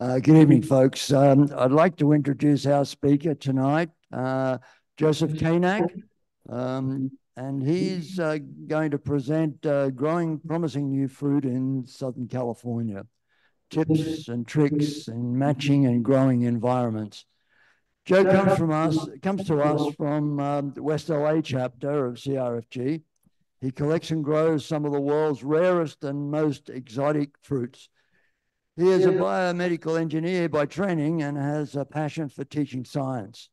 Uh, good evening, folks. Um, I'd like to introduce our speaker tonight, uh, Joseph Kanach, um, and he's uh, going to present uh, growing promising new fruit in Southern California, tips and tricks in matching and growing environments. Joe comes from us, comes to us from um, the West LA chapter of CRFG. He collects and grows some of the world's rarest and most exotic fruits. He is a biomedical engineer by training and has a passion for teaching science.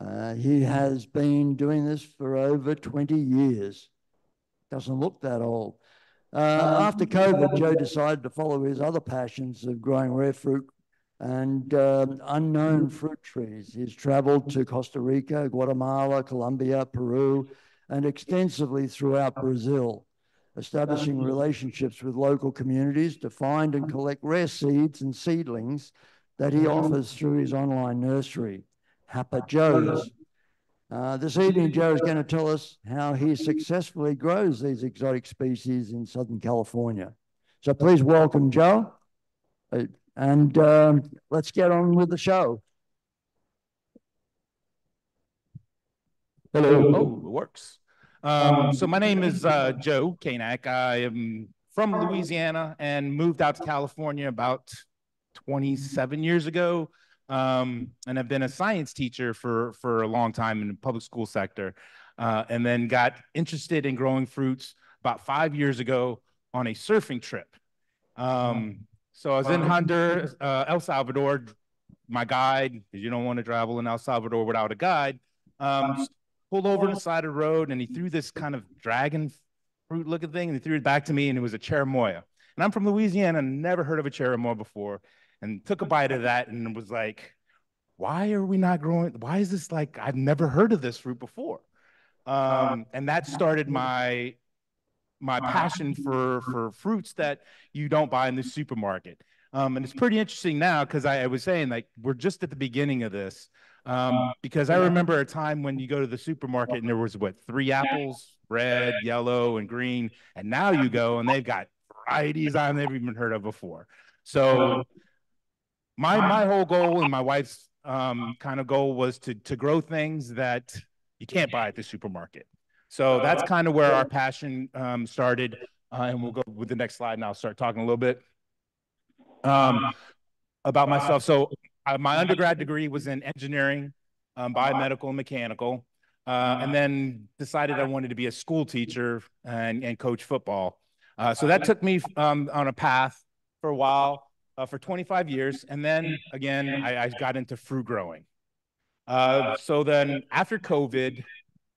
Uh, he has been doing this for over 20 years. Doesn't look that old. Uh, after COVID, Joe decided to follow his other passions of growing rare fruit and um, unknown fruit trees. He's traveled to Costa Rica, Guatemala, Colombia, Peru, and extensively throughout Brazil establishing relationships with local communities to find and collect rare seeds and seedlings that he offers through his online nursery, Hapa Joe's. Uh, this evening, Joe is going to tell us how he successfully grows these exotic species in Southern California. So please welcome Joe, uh, and um, let's get on with the show. Hello. Oh, it works. Um, so my name is uh, Joe Kanach. I am from Louisiana and moved out to California about 27 years ago. Um, and I've been a science teacher for, for a long time in the public school sector. Uh, and then got interested in growing fruits about five years ago on a surfing trip. Um, so I was in Honduras, uh, El Salvador. My guide, because you don't want to travel in El Salvador without a guide, um, pulled over to the side of the road and he threw this kind of dragon fruit looking thing and he threw it back to me and it was a cherimoya. And I'm from Louisiana and never heard of a cherimoya before and took a bite of that and was like, why are we not growing? Why is this like, I've never heard of this fruit before. Um, and that started my my passion for for fruits that you don't buy in the supermarket. Um, and it's pretty interesting now because I, I, was saying like we're just at the beginning of this. Um, uh, because I remember a time when you go to the supermarket and there was what three apples, red, yellow, and green, and now you go and they've got varieties I've never even heard of before. So my my whole goal and my wife's um, kind of goal was to to grow things that you can't buy at the supermarket. So that's kind of where our passion um, started. Uh, and we'll go with the next slide and I'll start talking a little bit um, about myself. So uh, my undergrad degree was in engineering, um, biomedical, and mechanical, uh, and then decided I wanted to be a school teacher and, and coach football. Uh, so that took me um, on a path for a while, uh, for 25 years, and then again I, I got into fruit growing. Uh, so then after COVID,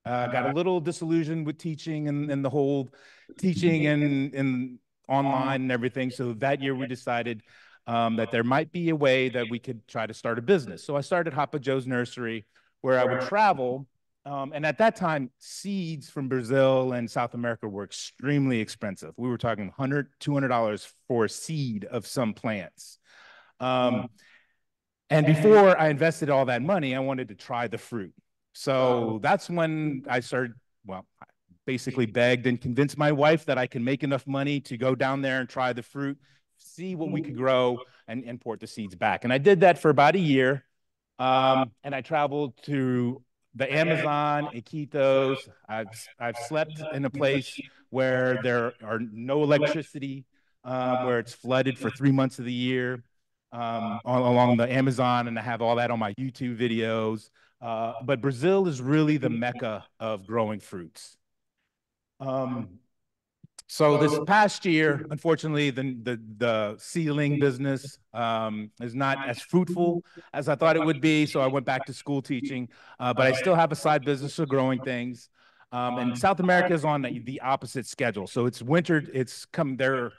uh, got a little disillusioned with teaching and, and the whole teaching and, and online and everything. So that year we decided um, that there might be a way that we could try to start a business. So I started Hapa Joe's Nursery, where I would travel. Um, and at that time, seeds from Brazil and South America were extremely expensive. We were talking $100, $200 for a seed of some plants. Um, and before I invested all that money, I wanted to try the fruit. So that's when I started, well, basically begged and convinced my wife that I can make enough money to go down there and try the fruit see what we could grow and import the seeds back. And I did that for about a year. Um, and I traveled to the Amazon, Iquitos. I've, I've slept in a place where there are no electricity, um, where it's flooded for three months of the year um, along the Amazon, and I have all that on my YouTube videos. Uh, but Brazil is really the mecca of growing fruits. Um, so this past year, unfortunately, the the, the seedling business um, is not as fruitful as I thought it would be. So I went back to school teaching, uh, but I still have a side business of growing things. Um, and South America is on the, the opposite schedule. So it's winter. It's come there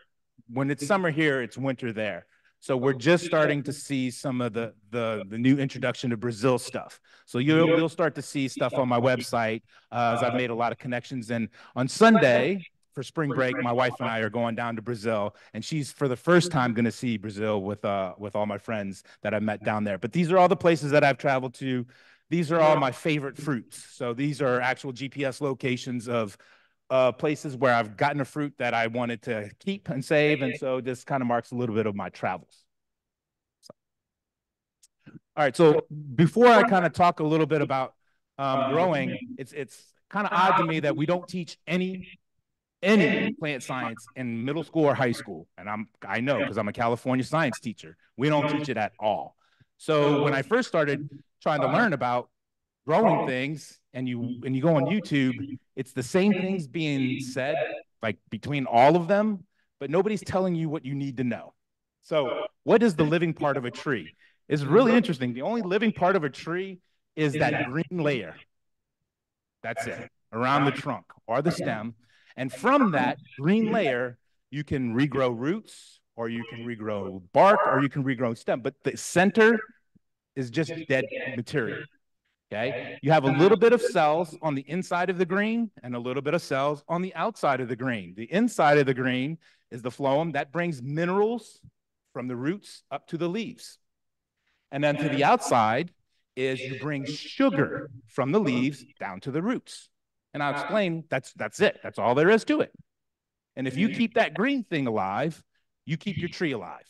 when it's summer here. It's winter there. So we're just starting to see some of the the the new introduction to Brazil stuff. So you'll you'll start to see stuff on my website uh, as I've made a lot of connections. And on Sunday, for spring break, my wife and I are going down to Brazil, and she's for the first time going to see Brazil with uh with all my friends that I met down there. But these are all the places that I've traveled to. These are all my favorite fruits. So these are actual GPS locations of uh, places where I've gotten a fruit that I wanted to keep and save, and so this kind of marks a little bit of my travels. So. All right, so before I kind of talk a little bit about um, growing, it's it's kind of odd to me that we don't teach any any plant science in middle school or high school. And I'm I know because I'm a California science teacher. We don't teach it at all. So when I first started trying to uh-huh. learn about growing oh. things and you and you go on YouTube, it's the same things being said like between all of them, but nobody's telling you what you need to know. So, what is the living part of a tree? It's really interesting. The only living part of a tree is that green layer. That's it, around the trunk or the stem. And from that green layer, you can regrow roots, or you can regrow bark, or you can regrow stem. But the center is just dead material. Okay. You have a little bit of cells on the inside of the green and a little bit of cells on the outside of the green. The inside of the green is the phloem that brings minerals from the roots up to the leaves. And then to the outside is you bring sugar from the leaves down to the roots. And I'll explain that's that's it. That's all there is to it. And if you mm-hmm. keep that green thing alive, you keep your tree alive.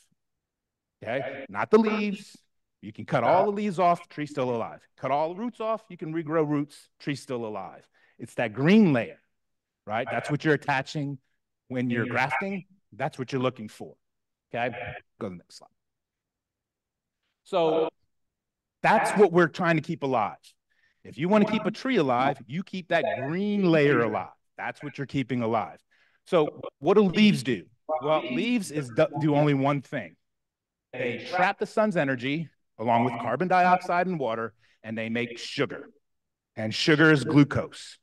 Okay? Not the leaves. You can cut all the leaves off, tree still alive. Cut all the roots off, you can regrow roots, tree still alive. It's that green layer, right? That's what you're attaching when you're grafting. That's what you're looking for. Okay? Go to the next slide. So that's what we're trying to keep alive. If you want to keep a tree alive, you keep that green layer alive. That's what you're keeping alive. So what do leaves do? Well, leaves is do only one thing. They trap the sun's energy along with carbon dioxide and water, and they make sugar. And sugar is glucose.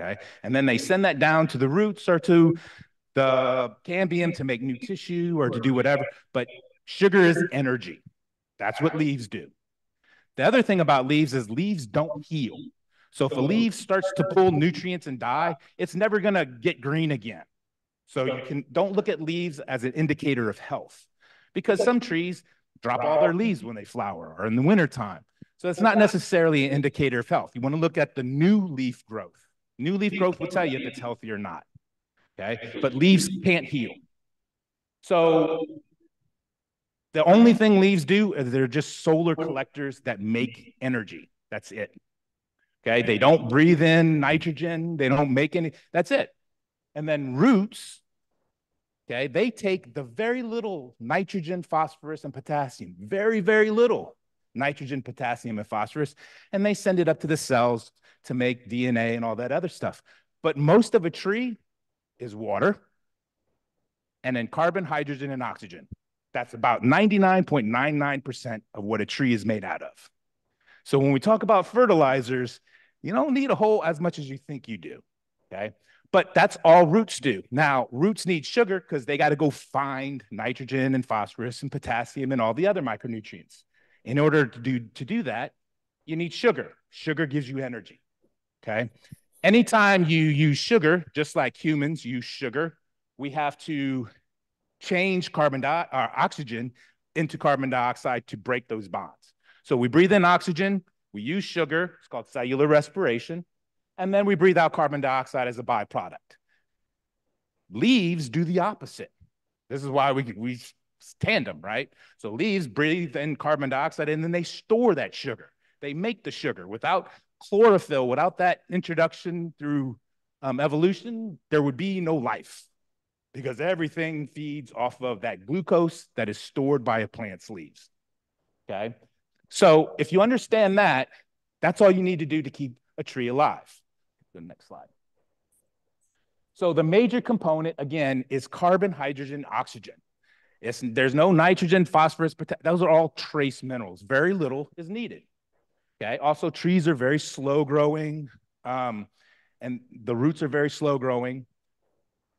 Okay. And then they send that down to the roots or to the cambium to make new tissue or to do whatever. But sugar is energy. That's what leaves do. The other thing about leaves is leaves don't heal. So if a leaf starts to pull nutrients and die, it's never going to get green again. So you can don't look at leaves as an indicator of health because some trees drop all their leaves when they flower or in the wintertime. So it's not necessarily an indicator of health. You want to look at the new leaf growth. New leaf growth will tell you if it's healthy or not. Okay. But leaves can't heal. So the only thing leaves do is they're just solar collectors that make energy. That's it. Okay. They don't breathe in nitrogen. They don't make any. That's it. And then roots, okay, they take the very little nitrogen, phosphorus, and potassium, very, very little nitrogen, potassium, and phosphorus, and they send it up to the cells to make DNA and all that other stuff. But most of a tree is water and then carbon, hydrogen, and oxygen. That's about 99.99% of what a tree is made out of. So when we talk about fertilizers, you don't need a whole as much as you think you do. Okay. But that's all roots do. Now, roots need sugar because they got to go find nitrogen and phosphorus and potassium and all the other micronutrients. In order to do, to do that, you need sugar. Sugar gives you energy. Okay. Anytime you use sugar, just like humans use sugar, we have to change carbon di- or oxygen into carbon dioxide to break those bonds. So we breathe in oxygen, we use sugar, it's called cellular respiration and then we breathe out carbon dioxide as a byproduct. Leaves do the opposite. This is why we, we tandem, right? So leaves breathe in carbon dioxide and then they store that sugar. They make the sugar. Without chlorophyll, without that introduction through um, evolution, there would be no life because everything feeds off of that glucose that is stored by a plant's leaves. Okay. So if you understand that, that's all you need to do to keep a tree alive the next slide. So the major component, again, is carbon, hydrogen, oxygen. It's, there's no nitrogen, phosphorus, those are all trace minerals. Very little is needed. Okay. Also, trees are very slow growing, um, and the roots are very slow growing.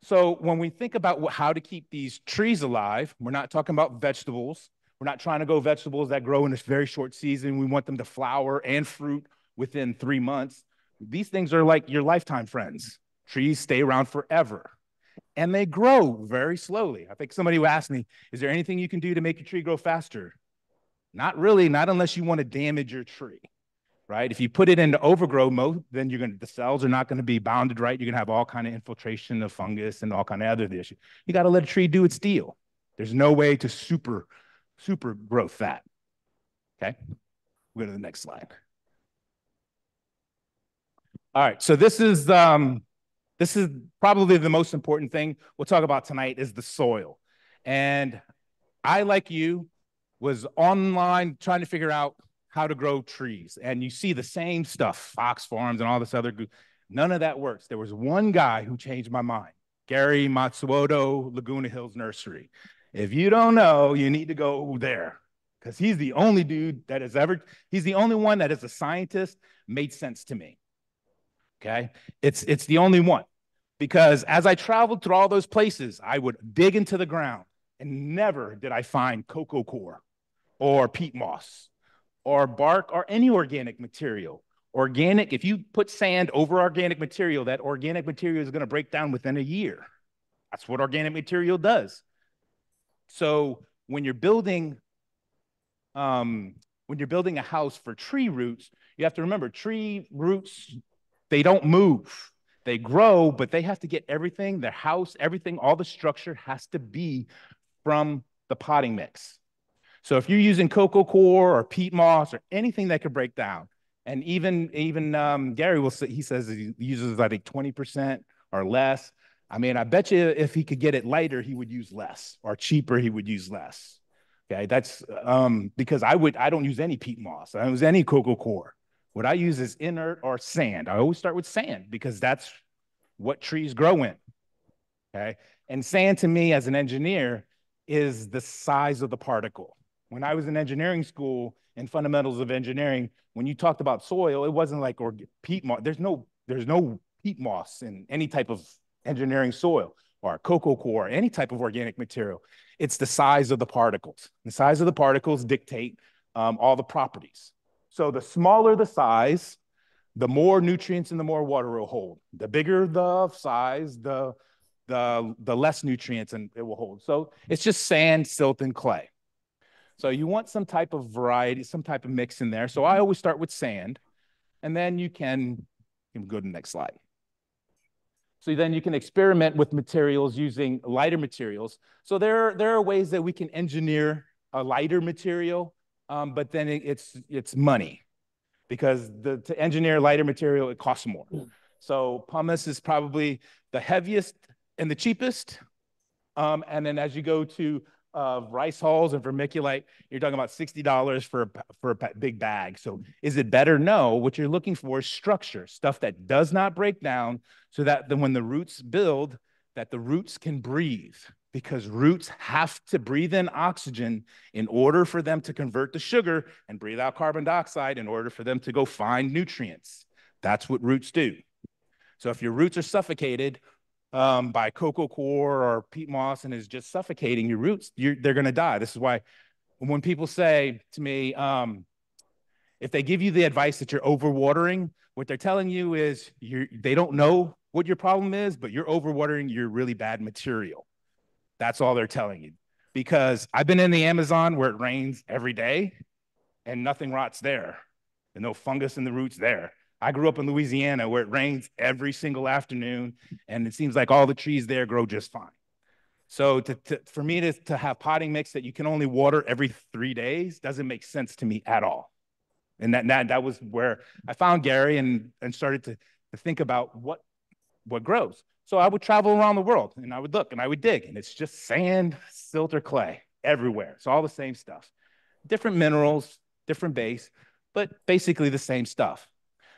So when we think about how to keep these trees alive, we're not talking about vegetables. We're not trying to go vegetables that grow in a very short season. We want them to flower and fruit within three months. These things are like your lifetime friends. Trees stay around forever and they grow very slowly. I think somebody asked me, Is there anything you can do to make your tree grow faster? Not really, not unless you want to damage your tree, right? If you put it into overgrow mode, then you're going to, the cells are not going to be bounded right. You're going to have all kind of infiltration of fungus and all kind of other issues. You got to let a tree do its deal. There's no way to super, super growth that. Okay. We'll go to the next slide. All right, so this is um, this is probably the most important thing we'll talk about tonight is the soil. And I, like you, was online trying to figure out how to grow trees. And you see the same stuff, Fox Farms and all this other. None of that works. There was one guy who changed my mind, Gary Matsumoto, Laguna Hills Nursery. If you don't know, you need to go there because he's the only dude that has ever, he's the only one that as a scientist made sense to me. Okay. It's, it's the only one because as I traveled through all those places, I would dig into the ground and never did I find coco coir or peat moss or bark or any organic material. Organic, if you put sand over organic material, that organic material is going to break down within a year. That's what organic material does. So when you're building, um, when you're building a house for tree roots, you have to remember tree roots, they don't move. They grow, but they have to get everything, their house, everything, all the structure has to be from the potting mix. So if you're using coco coir or peat moss or anything that could break down, and even even um, Gary will say he says he uses I think 20% or less. I mean, I bet you if he could get it lighter, he would use less, or cheaper, he would use less. Okay, that's um, because I would I don't use any peat moss. I don't use any coco coir. What I use is inert or sand. I always start with sand because that's what trees grow in. Okay, and sand to me as an engineer is the size of the particle. When I was in engineering school in fundamentals of engineering, when you talked about soil, it wasn't like or peat moss. There's no there's no peat moss in any type of engineering soil or coco coir, any type of organic material. It's the size of the particles. The size of the particles dictate um, all the properties. So the smaller the size, the more nutrients and the more water will hold. The bigger the size, the, the, the less nutrients and it will hold. So it's just sand, silt, and clay. So you want some type of variety, some type of mix in there. So I always start with sand, and then you can, you can go to the next slide. So then you can experiment with materials using lighter materials. So there, there are ways that we can engineer a lighter material, um, but then it, it's, it's money because the, to engineer lighter material, it costs more. So pumice is probably the heaviest and the cheapest. Um, and then as you go to of rice hulls and vermiculite, you're talking about $60 for a, for a big bag. So is it better? No. What you're looking for is structure, stuff that does not break down so that then when the roots build, that the roots can breathe because roots have to breathe in oxygen in order for them to convert to sugar and breathe out carbon dioxide in order for them to go find nutrients. That's what roots do. So if your roots are suffocated um, by coco coir or peat moss and is just suffocating your roots, you're, they're going to die. This is why when people say to me, um, if they give you the advice that you're overwatering, what they're telling you is you they don't know what your problem is, but you're overwatering your really bad material. That's all they're telling you. Because I've been in the Amazon where it rains every day and nothing rots there and no fungus in the roots there. I grew up in Louisiana where it rains every single afternoon, and it seems like all the trees there grow just fine. So to, to, for me to, to have potting mix that you can only water every three days doesn't make sense to me at all. And that, that, that was where I found Gary and, and started to, to think about what, what grows. So I would travel around the world and I would look and I would dig, and it's just sand, silt, or clay everywhere. It's all the same stuff. Different minerals, different base, but basically the same stuff.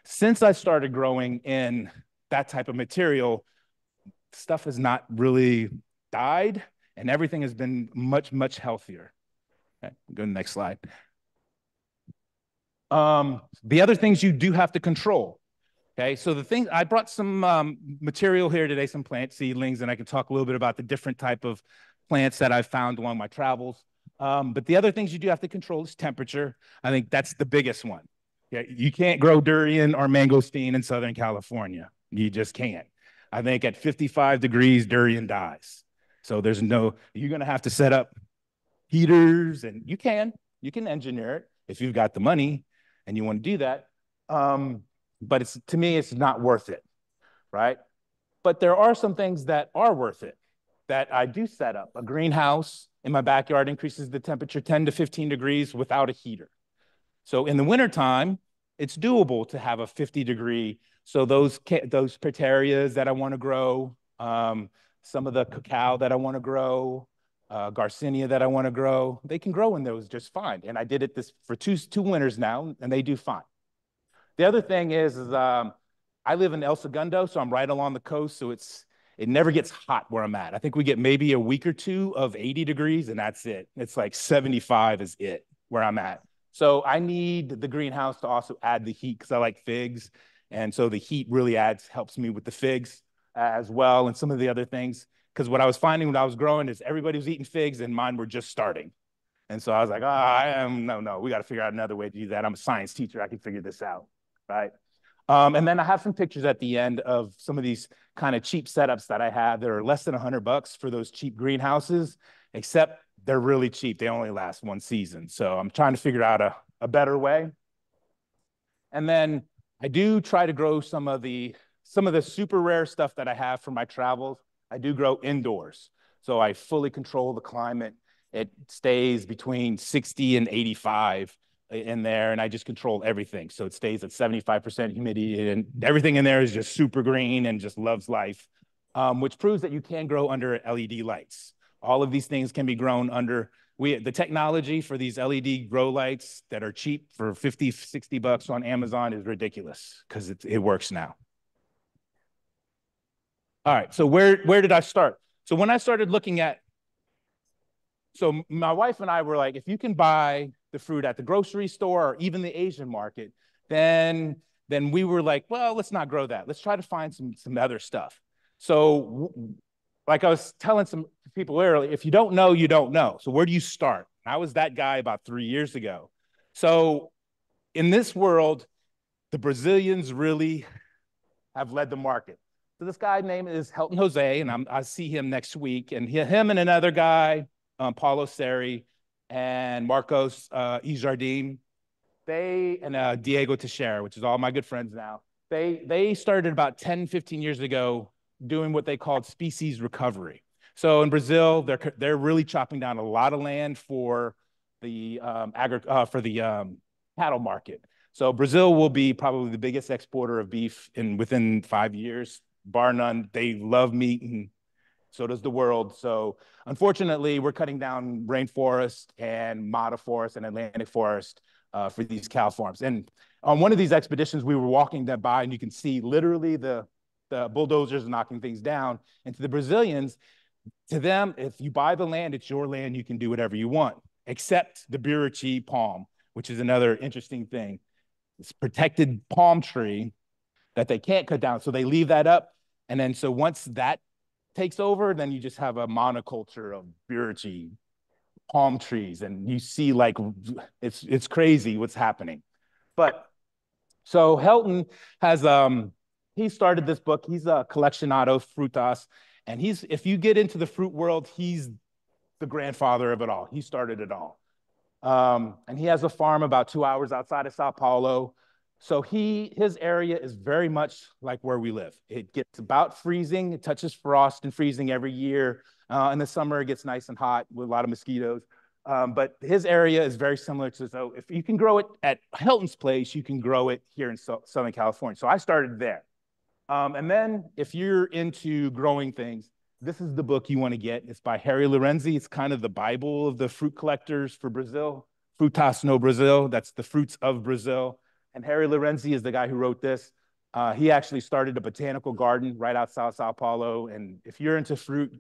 Since I started growing in that type of material, stuff has not really died and everything has been much, much healthier. Okay, go to the next slide. Um, the other things you do have to control. Okay, so the thing, I brought some um, material here today, some plant seedlings, and I can talk a little bit about the different type of plants that I've found along my travels. Um, but the other things you do have to control is temperature. I think that's the biggest one. Yeah, you can't grow durian or mangosteen in Southern California. You just can't. I think at 55 degrees, durian dies. So there's no, you're going to have to set up heaters and you can, you can engineer it if you've got the money and you want to do that. Um, but it's, to me, it's not worth it, right? But there are some things that are worth it that I do set up. A greenhouse in my backyard increases the temperature 10 to 15 degrees without a heater. So in the wintertime, it's doable to have a 50 degree. So those, those Pouterias that I want to grow, um, some of the cacao that I want to grow, uh, Garcinia that I want to grow, they can grow in those just fine. And I did it this for two, two winters now, and they do fine. The other thing is, is um, I live in El Segundo, so I'm right along the coast, so it's it never gets hot where I'm at. I think we get maybe a week or two of 80 degrees, and that's it. It's like 75 is it where I'm at. So I need the greenhouse to also add the heat because I like figs. And so the heat really adds, helps me with the figs as well and some of the other things. Because what I was finding when I was growing is everybody was eating figs and mine were just starting. And so I was like, oh, I am, no, no, we got to figure out another way to do that. I'm a science teacher. I can figure this out, right? Um, and then I have some pictures at the end of some of these kind of cheap setups that I have that are less than 100 bucks for those cheap greenhouses, except they're really cheap. They only last one season. So I'm trying to figure out a, a better way. And then I do try to grow some of the some of the super rare stuff that I have for my travels. I do grow indoors. So I fully control the climate. It stays between 60 and 85 in there, and I just control everything. So it stays at 75% humidity, and everything in there is just super green and just loves life, um, which proves that you can grow under LED lights. All of these things can be grown under we the technology for these LED grow lights that are cheap for 50, 60 bucks on Amazon is ridiculous because it, it works now. All right, so where, where did I start? So when I started looking at, so my wife and I were like, if you can buy the fruit at the grocery store or even the Asian market, then, then we were like, well, let's not grow that. Let's try to find some, some other stuff. So like I was telling some people earlier, if you don't know, you don't know. So where do you start? I was that guy about three years ago. So in this world, the Brazilians really have led the market. So this guy name is Helton Jose, and I'm, i see him next week. And he, him and another guy, um, Paulo Seri and Marcos uh, Ijardim, they and uh, Diego Teixeira, which is all my good friends now. They they started about 10, 15 years ago doing what they called species recovery. So in Brazil, they're they're really chopping down a lot of land for the um, agri- uh, for the um, cattle market. So Brazil will be probably the biggest exporter of beef in within five years, bar none. They love meat, and so does the world. So unfortunately, we're cutting down rainforest and Mata forest and Atlantic forest uh, for these cow farms. And on one of these expeditions, we were walking that by, and you can see literally the the bulldozers knocking things down. And to the Brazilians, to them, if you buy the land, it's your land, you can do whatever you want, except the Buriti palm, which is another interesting thing. It's protected palm tree that they can't cut down. So they leave that up. And then so once that takes over, then you just have a monoculture of Buriti palm trees. And you see like it's it's crazy what's happening. But so Helton has um he started this book. He's a colleccionado frutas. And he's, if you get into the fruit world, he's the grandfather of it all. He started it all. Um, and he has a farm about two hours outside of Sao Paulo. So he, his area is very much like where we live. It gets about freezing. It touches frost and freezing every year. Uh, in the summer, it gets nice and hot with a lot of mosquitoes. Um, but his area is very similar to, so if you can grow it at Helton's place, you can grow it here in so Southern California. So I started there. Um, and then if you're into growing things, this is the book you want to get. It's by Harri Lorenzi. It's kind of the Bible of the fruit collectors for Brazil. Frutas no Brasil, That's the fruits of Brazil. And Harri Lorenzi is the guy who wrote this. Uh, he actually started a botanical garden right outside Sao Paulo. And if you're into fruit,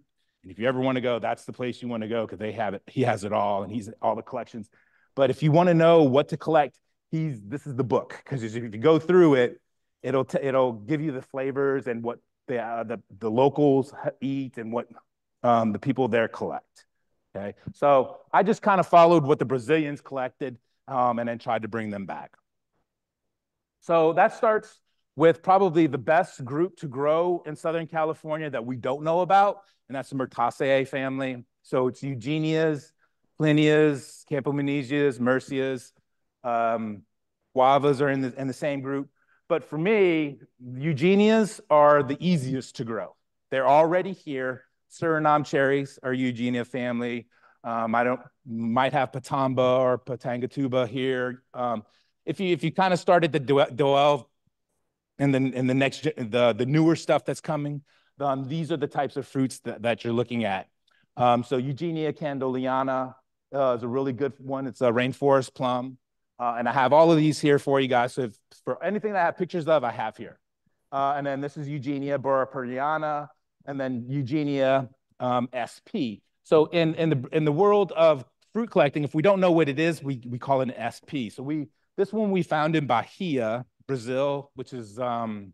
and if you ever want to go, that's the place you want to go because they have it. He has it all, and he's all the collections. But if you want to know what to collect, he's this is the book because if you go through it, It'll it'll give you the flavors and what the uh, the, the locals eat and what um, the people there collect. Okay, so I just kind of followed what the Brazilians collected um, and then tried to bring them back. So that starts with probably the best group to grow in Southern California that we don't know about, and that's the Myrtaceae family. So it's Eugenias, Plinias, Campomanesias, Myrcias, um, Guavas are in the, in the same group. But for me, Eugenias are the easiest to grow. They're already here. Suriname cherries are Eugenia family. Um, I don't might have Pitomba or Pitangatuba here. Um, if you if you kind of started the Doel and then in the next the the newer stuff that's coming, um, these are the types of fruits that, that you're looking at. Um, so Eugenia candolleana uh, is a really good one. It's a rainforest plum. Uh, and I have all of these here for you guys. So if, for anything that I have pictures of, I have here. Uh, and then this is Eugenia burrowperdiana, and then Eugenia um, SP. So in, in, the, in the world of fruit collecting, if we don't know what it is, we, we call it an SP. So we this one we found in Bahia, Brazil, which is um,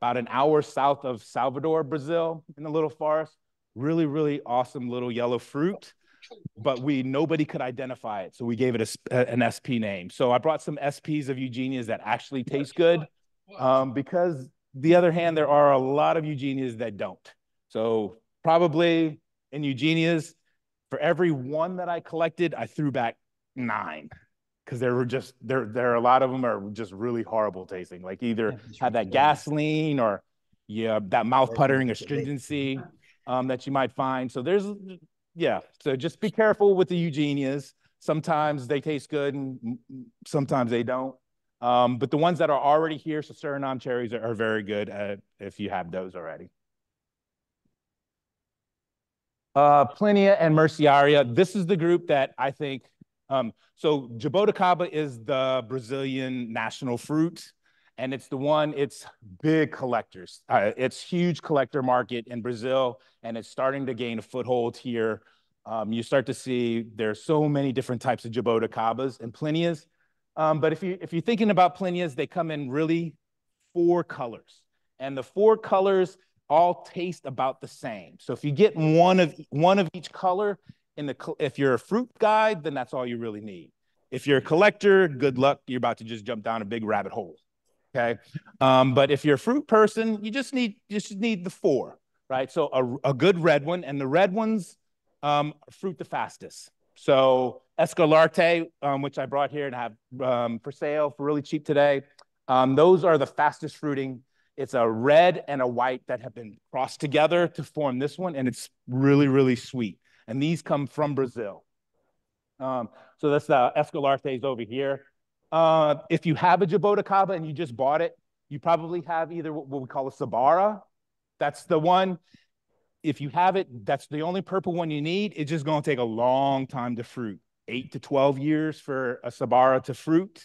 about an hour south of Salvador, Brazil, in a little forest. Really, really awesome little yellow fruit but we nobody could identify it, so we gave it a, an SP name. So I brought some SPs of Eugenias that actually taste good, um, because the other hand, there are a lot of Eugenias that don't. So probably in Eugenias, for every one that I collected, I threw back nine because there were just there there are a lot of them are just really horrible tasting. Like either yeah, have that gasoline or yeah that mouth puttering astringency um, that you might find. So there's yeah. So just be careful with the Eugenias. Sometimes they taste good and sometimes they don't. Um, but the ones that are already here, so Suriname cherries are, are very good at, if you have those already. Uh, Plinia and Myrciaria. This is the group that I think, um, so jaboticaba is the Brazilian national fruit and it's the one it's big collectors uh, it's huge collector market in brazil and it's starting to gain a foothold here. Um, you start to see there's so many different types of jaboticabas and plinias. Um, but if you if you're thinking about plinias they come in really four colors and the four colors all taste about the same. So if you get one of one of each color in the if you're a fruit guide then that's all you really need. If you're a collector good luck. You're about to just jump down a big rabbit hole Okay. Um, but if you're a fruit person, you just need just need the four, right? So a, a good red one, and the red ones um, fruit the fastest. So Escalarte, um, which I brought here and have um, for sale for really cheap today, um, those are the fastest fruiting. It's a red and a white that have been crossed together to form this one, and it's really, really sweet. And these come from Brazil. Um, so that's the Escalartes over here. Uh, if you have a Jaboticaba and you just bought it, you probably have either what we call a Sabara. That's the one. If you have it, that's the only purple one you need. It's just going to take a long time to fruit. Eight to 12 years for a Sabara to fruit.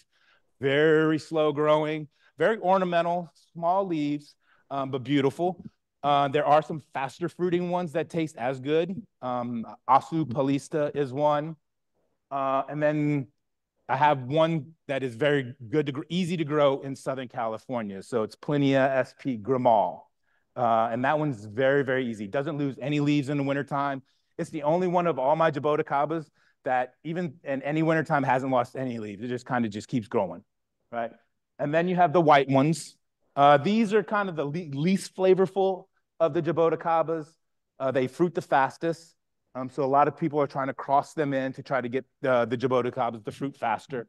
Very slow growing, very ornamental, small leaves, um, but beautiful. Uh, there are some faster fruiting ones that taste as good. Um, Asu Palista is one. Uh, and then I have one that is very good to easy to grow in Southern California. So it's Plinia sp Grimal. Uh, and that one's very, very easy. Doesn't lose any leaves in the wintertime. It's the only one of all my jaboticabas that even in any wintertime hasn't lost any leaves. It just kind of just keeps growing, right? And then you have the white ones. Uh, these are kind of the le least flavorful of the jaboticabas. Uh, they fruit the fastest. Um, so a lot of people are trying to cross them in to try to get the, the jaboticabas, the fruit faster.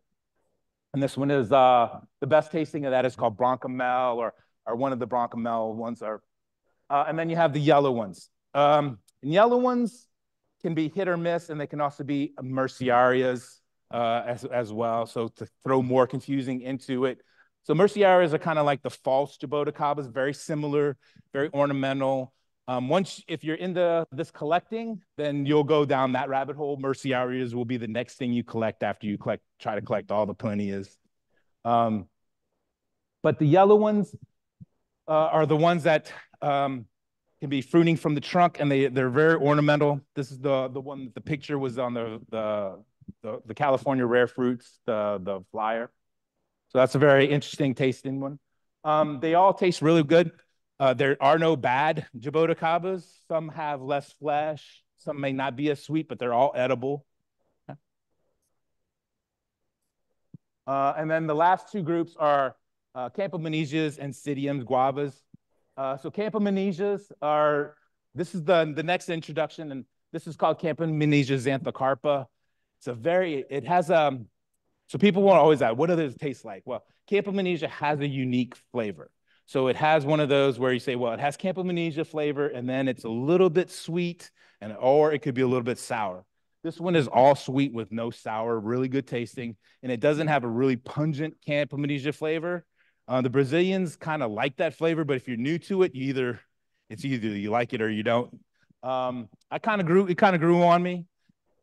And this one is uh, the best tasting of that is called Broncamel or, or one of the Broncamel ones are. Uh, and then you have the yellow ones. Um, and yellow ones can be hit or miss, and they can also be Myrciarias uh, as, as well. So to throw more confusing into it. So Myrciarias are kind of like the false jaboticabas, very similar, very ornamental. Um, once, if you're into this collecting, then you'll go down that rabbit hole. Myrciarias will be the next thing you collect after you collect, try to collect all the plinias. Um, but the yellow ones uh, are the ones that um, can be fruiting from the trunk, and they they're very ornamental. This is the the one that the picture was on the the the, the California rare fruits, the the flyer. So that's a very interesting tasting one. Um, they all taste really good. Uh, there are no bad jaboticabas. Some have less flesh. Some may not be as sweet, but they're all edible. Uh, and then the last two groups are uh, Campomanesias and Psidiums guavas. Uh, so Campomanesias are, this is the, the next introduction, and this is called Campomanesia xanthocarpa. It's a very, it has, um, so people won't always ask, what does it taste like? Well, Campomanesia has a unique flavor. So it has one of those where you say, well, it has Campomanesia flavor, and then it's a little bit sweet, and or it could be a little bit sour. This one is all sweet with no sour, really good tasting, and it doesn't have a really pungent Campomanesia flavor. Uh, the Brazilians kind of like that flavor, but if you're new to it, you either it's either you like it or you don't. Um, I kind of grew it kind of grew on me,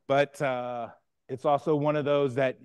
but uh, it's also one of those that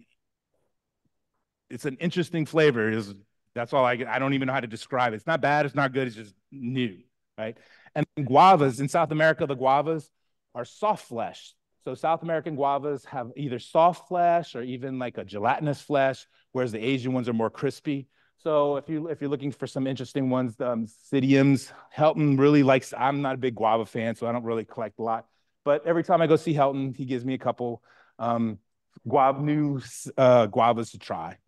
it's an interesting flavor. Is that's all I get. I don't even know how to describe it. It's not bad. It's not good. It's just new, right? And guavas in South America, the guavas are soft flesh. So South American guavas have either soft flesh or even like a gelatinous flesh, whereas the Asian ones are more crispy. So if you if you're looking for some interesting ones, um, Psidiums, Helton really likes. I'm not a big guava fan, so I don't really collect a lot. But every time I go see Helton, he gives me a couple um, guava new uh, guavas to try.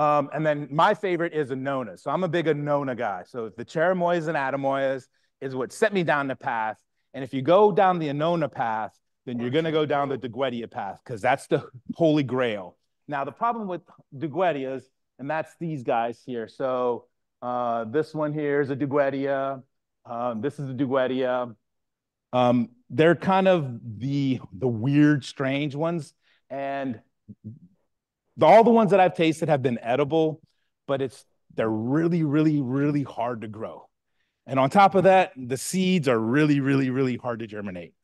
Um, and then my favorite is Annona. So I'm a big Annona guy. So the Cherimoyas and Atemoyas is what set me down the path. And if you go down the Annona path, then you're going to go down the Duguetia path because that's the holy grail. Now, the problem with Duguetias, and that's these guys here. So uh, this one here is a Duguetia. Um, this is a Duguetia. Um, they're kind of the, the weird, strange ones. And all the ones that I've tasted have been edible, but it's they're really, really, really hard to grow. And on top of that, the seeds are really, really, really hard to germinate.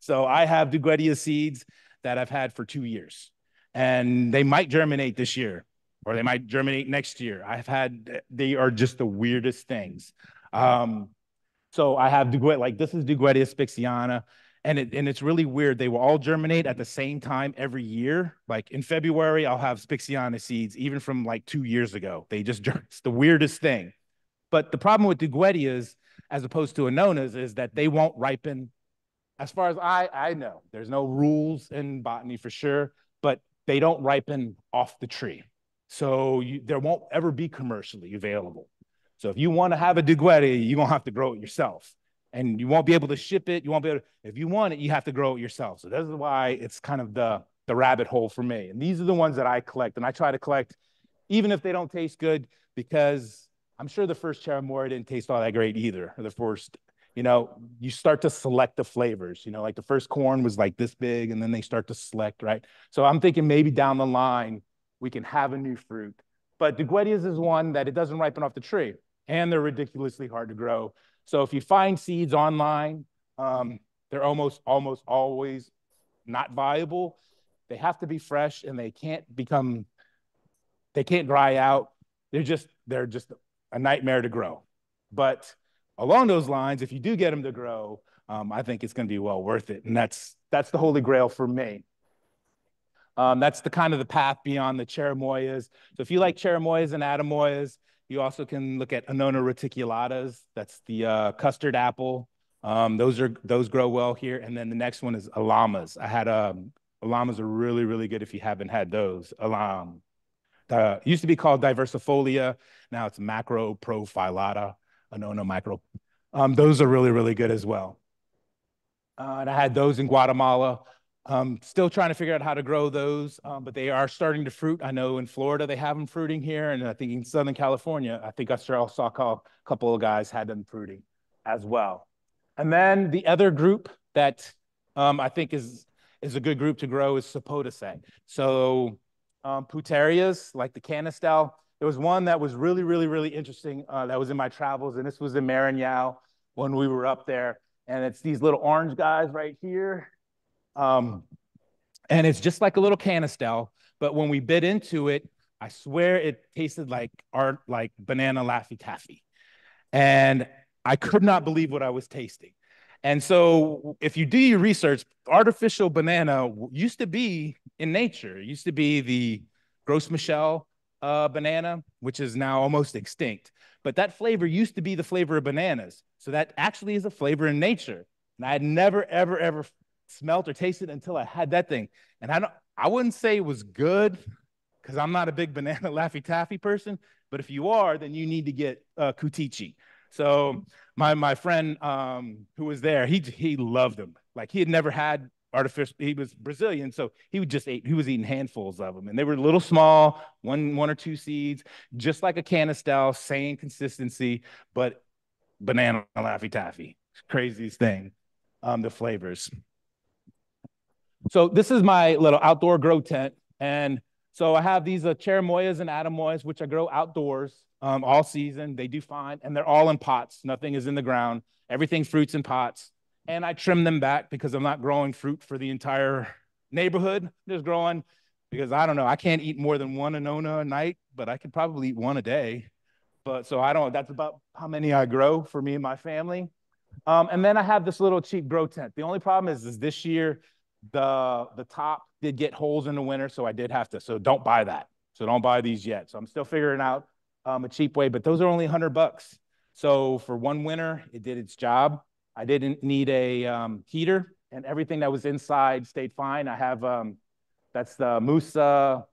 So I have Duguetia seeds that I've had for two years, and they might germinate this year, or they might germinate next year. I've had they are just the weirdest things. Um, so I have Duguetia, like this is Duguetia spixiana and it, and it's really weird. They will all germinate at the same time every year. Like in February, I'll have Spixiana seeds, even from like two years ago. They just it's the weirdest thing. But the problem with Duguetias, as opposed to Annonas, is that they won't ripen. As far as I I know, there's no rules in botany for sure, but they don't ripen off the tree. So you, there won't ever be commercially available. So if you want to have a Duguetia, you're gonna have to grow it yourself and you won't be able to ship it. You won't be able to, if you want it, you have to grow it yourself. So this is why it's kind of the, the rabbit hole for me. And these are the ones that I collect. And I try to collect, even if they don't taste good, because I'm sure the first Cherimoya didn't taste all that great either. Or the first, you know, you start to select the flavors. You know, like the first corn was like this big, and then they start to select, right? So I'm thinking maybe down the line, we can have a new fruit. But Duguetias is one that it doesn't ripen off the tree, and they're ridiculously hard to grow. So if you find seeds online, um, they're almost almost always not viable. They have to be fresh and they can't become, they can't dry out. They're just, they're just a nightmare to grow. But along those lines, if you do get them to grow, um, I think it's going to be well worth it. And that's, that's the holy grail for me. Um, that's the kind of the path beyond the cherimoyas. So if you like cherimoyas and atemoyas, you also can look at Annona reticulatas. That's the uh, custard apple. Um, those are those grow well here. And then the next one is ilamas. I had um, ilamas are really really good if you haven't had those. Alam. Used to be called diversifolia. Now it's macrophyllata. annona micro. Um, those are really really good as well. Uh, and I had those in Guatemala. Um, still trying to figure out how to grow those, um, but they are starting to fruit. I know in Florida they have them fruiting here, and I think in Southern California, I think I saw a couple of guys had them fruiting as well. And then the other group that um, I think is is a good group to grow is Sapotaceae. So um, Pouterias, like the Canistel, there was one that was really, really, really interesting uh, that was in my travels, and this was in Maranhão when we were up there. And it's these little orange guys right here um, and it's just like a little canistel, but when we bit into it, I swear it tasted like art, like banana laffy taffy. And I could not believe what I was tasting. And so, if you do your research, artificial banana used to be in nature. It used to be the Gros Michel uh, banana, which is now almost extinct. But that flavor used to be the flavor of bananas. So that actually is a flavor in nature. And I had never, ever, ever smelt or tasted until I had that thing. And I don't, I wouldn't say it was good because I'm not a big banana Laffy Taffy person. But if you are, then you need to get uh, Cutiche. So my my friend um, who was there, he he loved them. Like he had never had artificial. He was Brazilian, so he would just eat. He was eating handfuls of them, and they were little small, one one or two seeds, just like a canistel, same consistency, but banana Laffy Taffy. Craziest thing. um, the flavors. So this is my little outdoor grow tent. And so I have these uh, cherimoyas and atemoyas, which I grow outdoors um, all season. They do fine, and they're all in pots. Nothing is in the ground. Everything fruits in pots. And I trim them back because I'm not growing fruit for the entire neighborhood. Just growing because I don't know. I can't eat more than one annona a night, but I could probably eat one a day. But so I don't. That's about how many I grow for me and my family. Um, and then I have this little cheap grow tent. The only problem is, is this year the the top did get holes in the winter, so I did have to. So don't buy that. So don't buy these yet. So I'm still figuring out um, a cheap way, but those are only 100 bucks. So for one winter, it did its job. I didn't need a um, heater, and everything that was inside stayed fine. I have um, that's the Musa.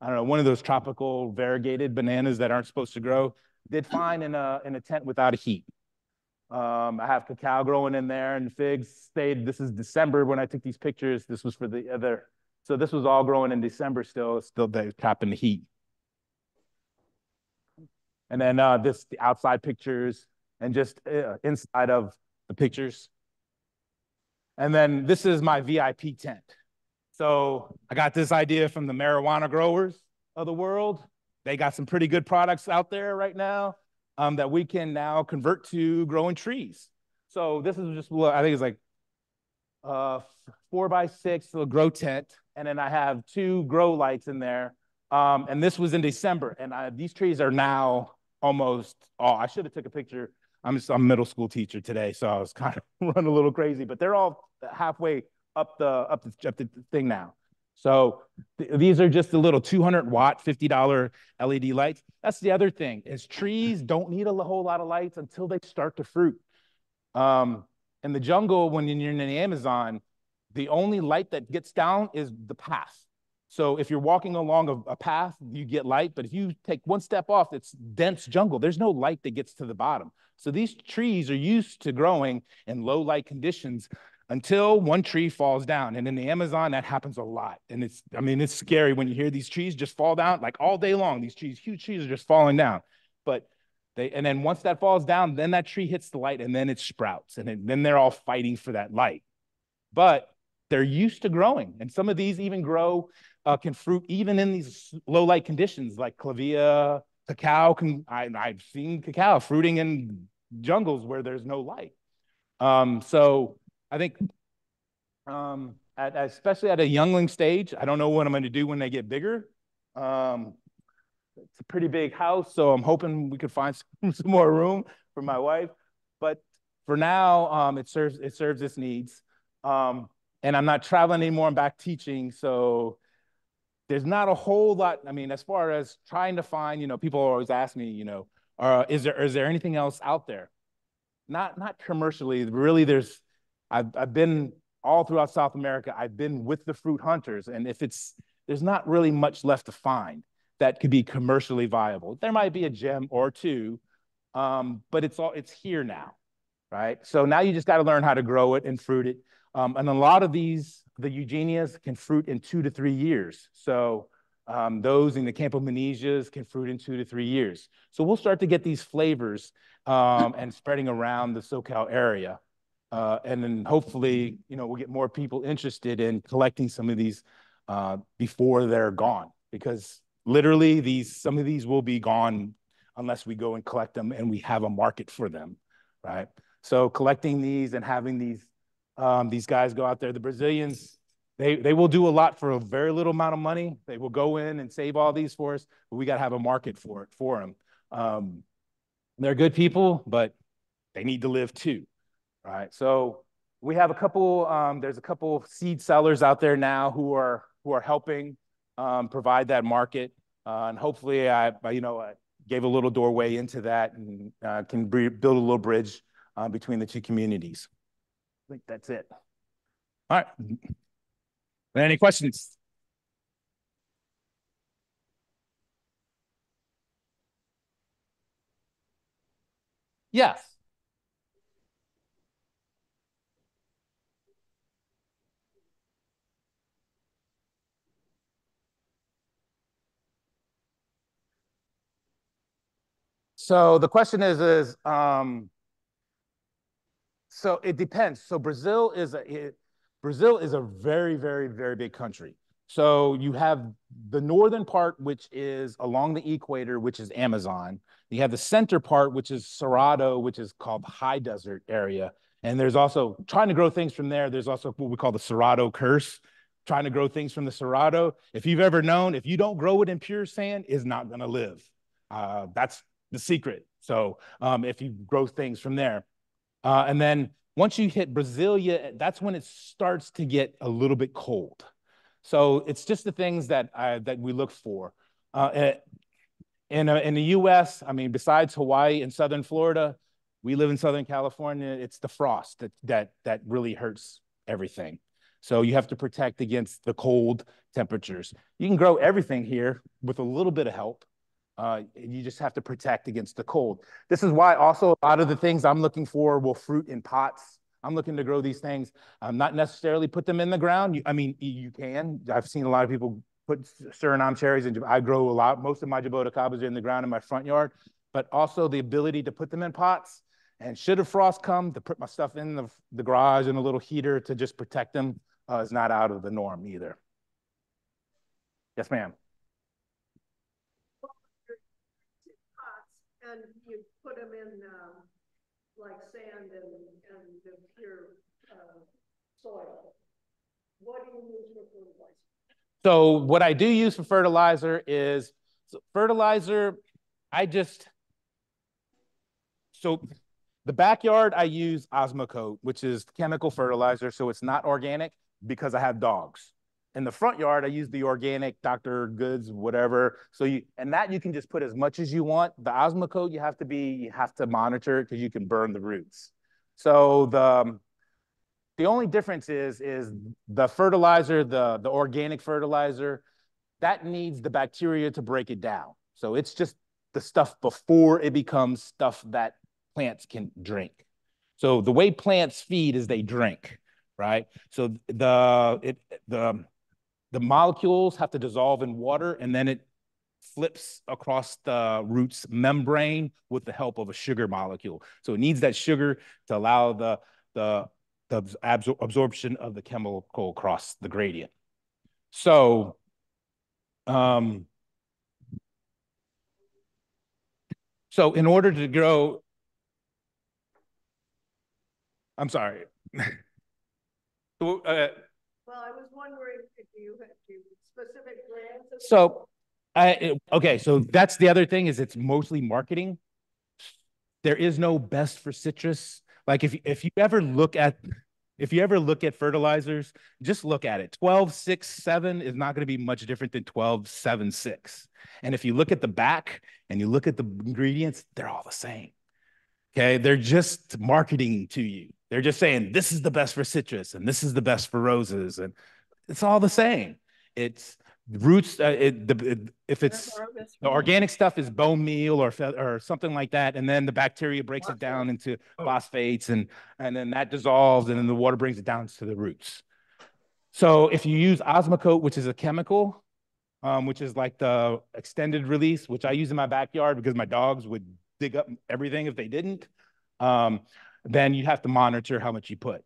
I don't know, one of those tropical variegated bananas that aren't supposed to grow. Did fine in a in a tent without a heat. Um, I have cacao growing in there and figs stayed. This is December when I took these pictures. This was for the other. So this was all growing in December still, still they trapping the heat. And then uh, this, the outside pictures and just uh, inside of the pictures. And then this is my VIP tent. So I got this idea from the marijuana growers of the world. They got some pretty good products out there right now um, that we can now convert to growing trees. So this is just I think it's like uh, four by six little grow tent. And then I have two grow lights in there. Um, and this was in December. And I, these trees are now almost, oh, I should have took a picture. I'm just, I'm a middle school teacher today, so I was kind of running a little crazy, but they're all halfway up the, up the, up the thing now. So th these are just the little 200 watt, $50 LED lights. That's the other thing is trees don't need a whole lot of lights until they start to fruit. Um, in the jungle, when you're in the Amazon, the only light that gets down is the path. So if you're walking along a, a, path, you get light. But if you take one step off, it's dense jungle. There's no light that gets to the bottom. So these trees are used to growing in low light conditions until one tree falls down. And in the Amazon, that happens a lot. And it's, I mean, it's scary when you hear these trees just fall down like all day long. These trees, huge trees are just falling down. But they, and then once that falls down, then that tree hits the light and then it sprouts. And it, then they're all fighting for that light. But they're used to growing. And some of these even grow, uh, can fruit even in these low light conditions like clevia, cacao. Can, I, I've seen cacao fruiting in jungles where there's no light. Um, so I think, um, at, especially at a youngling stage, I don't know what I'm going to do when they get bigger. Um, it's a pretty big house, so I'm hoping we could find some, some more room for my wife. But for now, um, it serves it serves its needs. Um, and I'm not traveling anymore. I'm back teaching, so there's not a whole lot. I mean, as far as trying to find, you know, people always ask me, you know, uh, is there is there anything else out there? Not not commercially. Really, there's I've, I've been all throughout South America. I've been with the fruit hunters, and if it's there's not really much left to find that could be commercially viable. There might be a gem or two, um, but it's all it's here now, right? So now you just got to learn how to grow it and fruit it. Um, and a lot of these, the Eugenias can fruit in two to three years. So um, those in the Campomanesias can fruit in two to three years. So we'll start to get these flavors um, and spreading around the SoCal area. Uh, and then hopefully, you know, we'll get more people interested in collecting some of these uh, before they're gone, because literally these some of these will be gone unless we go and collect them and we have a market for them, right? So collecting these and having these um, these guys go out there, the Brazilians, they they will do a lot for a very little amount of money. They will go in and save all these for us, but we got to have a market for it for them. Um, they're good people, but they need to live too right? So we have a couple, um, there's a couple seed sellers out there now who are, who are helping um, provide that market. Uh, and hopefully I, you know, I gave a little doorway into that and uh, can build a little bridge uh, between the two communities. I think that's it. All right. Any questions? Yes. So the question is, is um, So it depends. So Brazil is a it, Brazil is a very, very, very big country. So you have the northern part, which is along the equator, which is Amazon. You have the center part, which is Cerrado, which is called high desert area. And there's also trying to grow things from there. There's also what we call the Cerrado curse, trying to grow things from the Cerrado. If you've ever known, if you don't grow it in pure sand, is not going to live. Uh, that's the secret. So um, if you grow things from there, uh, and then once you hit Brasilia, that's when it starts to get a little bit cold. So it's just the things that I, that we look for. Uh, eh, in, in the U.S., I mean, besides Hawaii and Southern Florida, we live in Southern California. It's the frost that that that really hurts everything. So you have to protect against the cold temperatures. You can grow everything here with a little bit of help. Uh, you just have to protect against the cold. This is why also a lot of the things I'm looking for will fruit in pots. I'm looking to grow these things. I'm not necessarily put them in the ground. You, I mean, you can. I've seen a lot of people put Suriname cherries and I grow a lot. Most of my Jabota jaboticabas are in the ground in my front yard, but also the ability to put them in pots. And should a frost come, to put my stuff in the, the garage in a little heater to just protect them uh, is not out of the norm either. Yes, ma'am. And you put them in um, like sand and, and pure uh, soil. What do you use for fertilizer? So what I do use for fertilizer is so fertilizer. I just so the backyard I use Osmocote, which is chemical fertilizer, so it's not organic because I have dogs. In the front yard, I use the organic Dr. Goods, whatever. So you and that you can just put as much as you want. The Osmocote, you have to be, you have to monitor because you can burn the roots. So the um, the only difference is is the fertilizer, the the organic fertilizer, that needs the bacteria to break it down. So it's just the stuff before it becomes stuff that plants can drink. So the way plants feed is they drink, right? So the it the the molecules have to dissolve in water and then it flips across the root's membrane with the help of a sugar molecule. So it needs that sugar to allow the, the, the absor absorption of the chemical across the gradient. So, um, so in order to grow, I'm sorry. uh, well, I was wondering if specific brands. So, I, okay, so that's the other thing is it's mostly marketing. There is no best for citrus. Like if if you ever look at if you ever look at fertilizers, just look at it. 12, 6, 7 is not going to be much different than 12, 7, 6. And if you look at the back and you look at the ingredients, they're all the same. Okay. They're just marketing to you. They're just saying this is the best for citrus and this is the best for roses, and it's all the same. It's roots. Uh, it, the, it, if it's the organic stuff is bone meal or or something like that, and then the bacteria breaks it down into oh. phosphates, and and then that dissolves, and then the water brings it down to the roots. So if you use Osmocote, which is a chemical, um, which is like the extended release, which I use in my backyard because my dogs would dig up everything if they didn't. Um, then you have to monitor how much you put.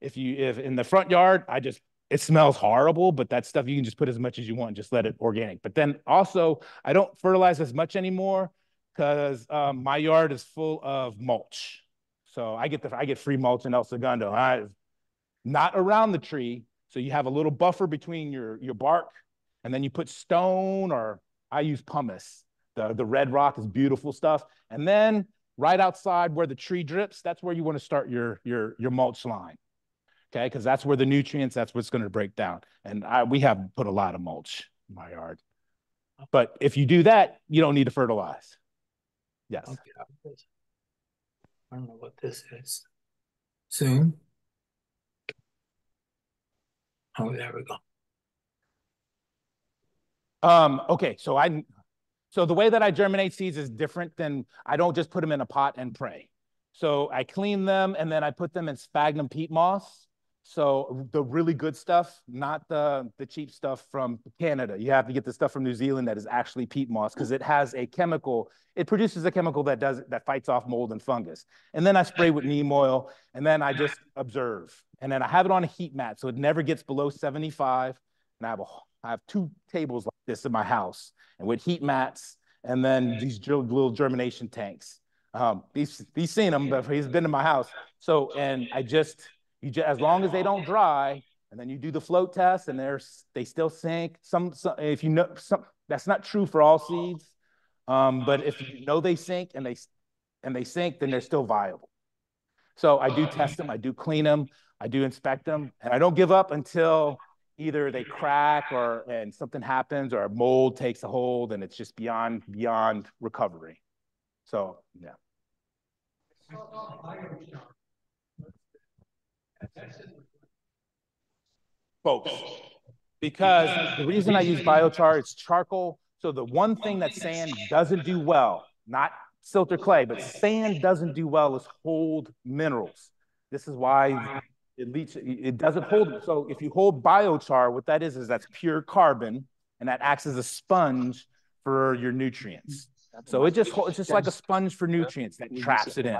If you if in the front yard, I just it smells horrible, but that stuff you can just put as much as you want just let it organic. But then also, I don't fertilize as much anymore because um, my yard is full of mulch. So I get the I get free mulch in El Segundo. I not around the tree, so you have a little buffer between your your bark, and then you put stone or I use pumice. The the red rock is beautiful stuff, and then right outside where the tree drips, that's where you want to start your, your, your mulch line. Okay, because that's where the nutrients, that's what's going to break down. And I, we have put a lot of mulch in my yard. But if you do that, you don't need to fertilize. Yes. Okay. I don't know what this is. Soon. Oh, there we go. Um, okay, so I so the way that I germinate seeds is different than I don't just put them in a pot and pray. So I clean them and then I put them in sphagnum peat moss. So the really good stuff, not the the cheap stuff from Canada. You have to get the stuff from New Zealand that is actually peat moss because it has a chemical. It produces a chemical that does that fights off mold and fungus. And then I spray with neem oil, and then I just observe. And then I have it on a heat mat, so it never gets below 75. And I have a I have two tables like this in my house, and with heat mats, and then these little germination tanks. Um, he's he's seen them, but he's been in my house. So, and I just you just, as long as they don't dry, and then you do the float test, and they're they still sink. Some, some if you know some, that's not true for all seeds, um, but if you know they sink and they and they sink, then they're still viable. So I do test them, I do clean them, I do inspect them, and I don't give up until either they crack or and something happens or mold takes a hold and it's just beyond beyond recovery. So yeah. Folks, because the reason I use biochar, it's charcoal. So the one thing that sand doesn't do well, not silt or clay, but sand doesn't do well is hold minerals. This is why it leaches, it doesn't hold it. So if you hold biochar, what that is, is that's pure carbon and that acts as a sponge for your nutrients. So it just it's just like a sponge for nutrients that traps it in.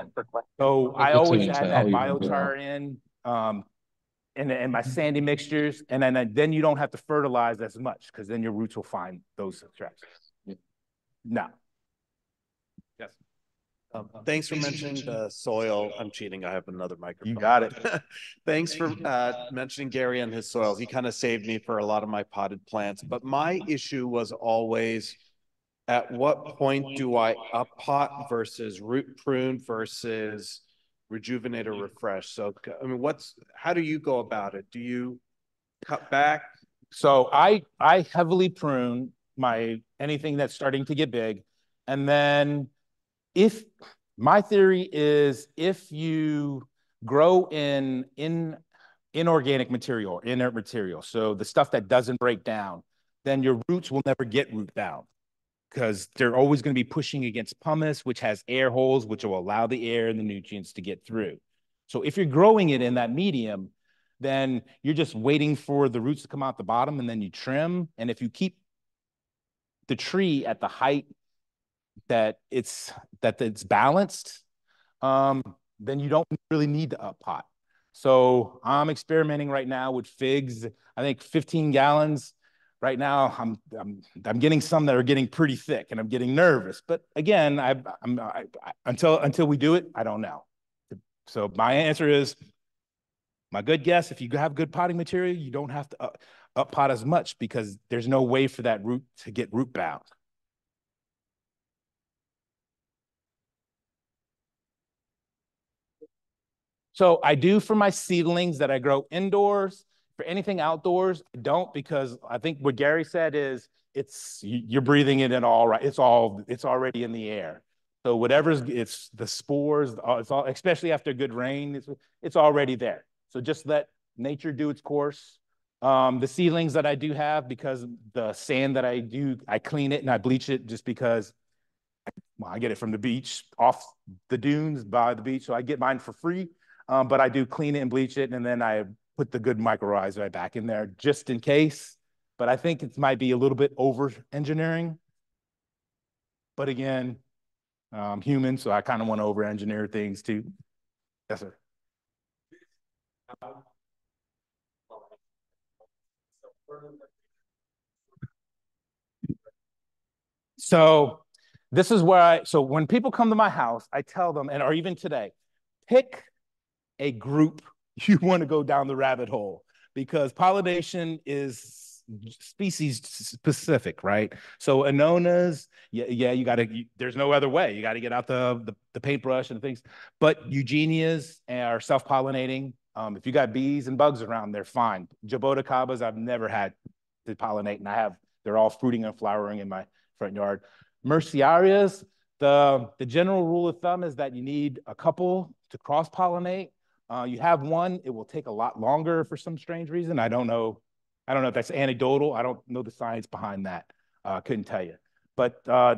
So I always add that biochar in um, and, in my sandy mixtures, and then then you don't have to fertilize as much because then your roots will find those traps. No. Yes. Um, thanks for mentioning the soil. I'm cheating. I have another microphone. You got it. thanks for uh, mentioning Gary and his soils. He kind of saved me for a lot of my potted plants. But my issue was always at what point do I up pot versus root prune versus rejuvenate or mm-hmm. refresh? So, I mean, what's how do you go about it? Do you cut back? So I I heavily prune my anything that's starting to get big, and then if my theory is if you grow in in inorganic material, inert material, so the stuff that doesn't break down, then your roots will never get root bound because they're always going to be pushing against pumice, which has air holes, which will allow the air and the nutrients to get through. So if you're growing it in that medium, then you're just waiting for the roots to come out the bottom and then you trim. And if you keep the tree at the height that it's that it's balanced, um, then you don't really need to up pot. So I'm experimenting right now with figs. I think 15 gallons right now I'm, I'm I'm getting some that are getting pretty thick and I'm getting nervous. But again, I, I'm I, I, until until we do it, I don't know. So my answer is my good guess. If you have good potting material, you don't have to up, up pot as much because there's no way for that root to get root bound. So I do for my seedlings that I grow indoors for anything outdoors, don't because I think what Gary said is it's you're breathing it in all right. It's all it's already in the air. So whatever's it's the spores, it's all especially after good rain, it's it's already there. So just let nature do its course. Um, the seedlings that I do have, because the sand that I do, I clean it and I bleach it just because well, I get it from the beach, off the dunes by the beach. So I get mine for free. Um, but I do clean it and bleach it, and then I put the good mycorrhizae back in there just in case. But I think it might be a little bit over engineering. But again, I'm human, so I kind of want to over engineer things too. Yes, sir. So this is where I, so when people come to my house, I tell them, and or even today, pick a group you want to go down the rabbit hole because pollination is species specific, right? So annonas, yeah, yeah, you got to. There's no other way. You got to get out the, the, the paintbrush and things. But eugenias are self pollinating. Um, if you got bees and bugs around, they're fine. Jaboticabas, I've never had to pollinate, and I have. They're all fruiting and flowering in my front yard. Myrciarias, the the general rule of thumb is that you need a couple to cross pollinate uh, you have one, it will take a lot longer for some strange reason. I don't know. I don't know if that's anecdotal. I don't know the science behind that. Uh, couldn't tell you. But uh,